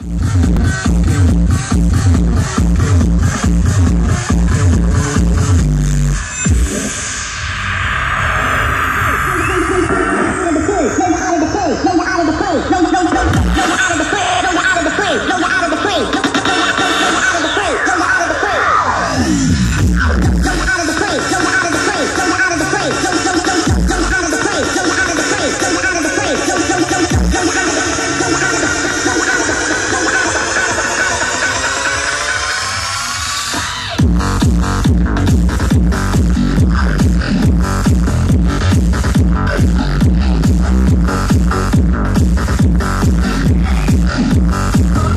了。Yeah.